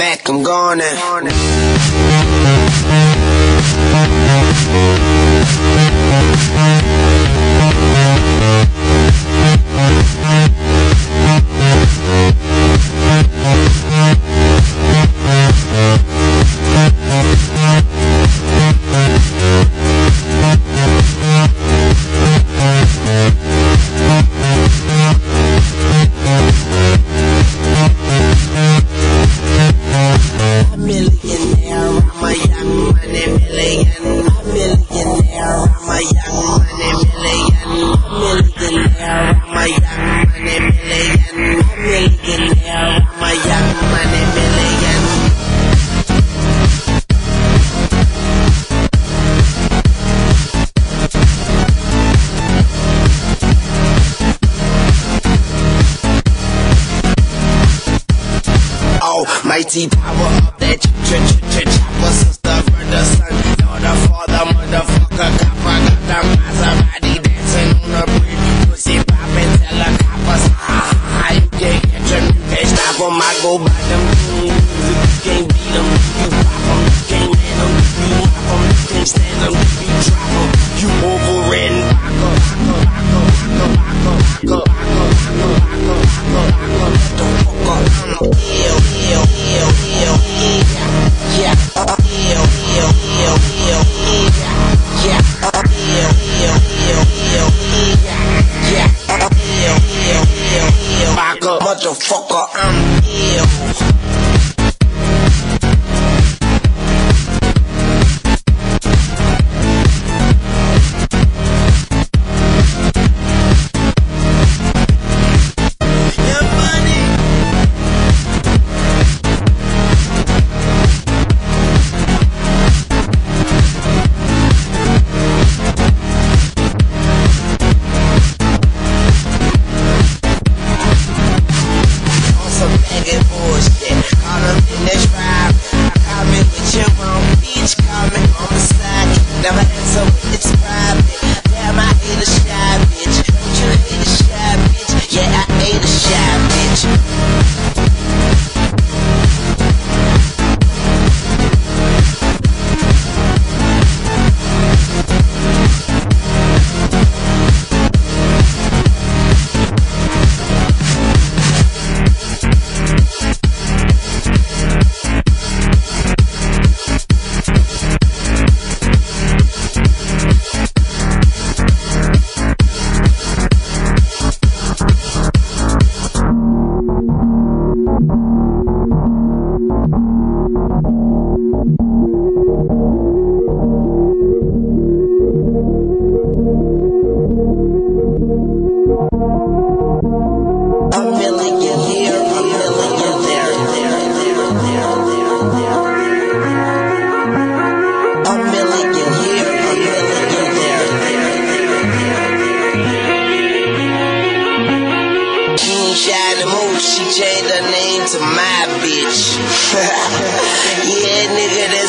Mac, I'm gone now. mighty power of that ch ch ch chopper, sister, brother, son. motherfucker, I'm ill.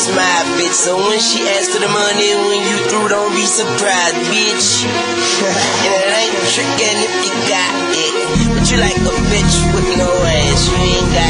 is my bitch. So when she asks for the money, when you through, don't be surprised, bitch. and it ain't no trickin' if you got it. But you like a bitch with no ass, you ain't got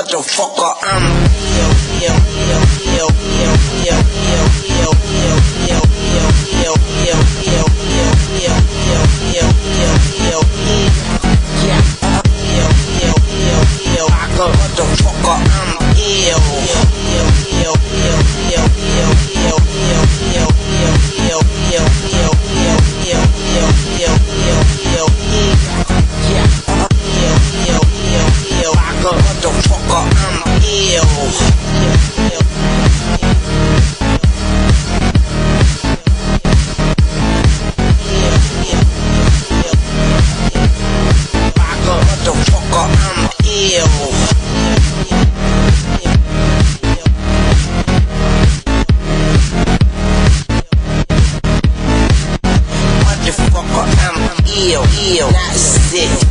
motherfucker. I'm ill, ill, not sick.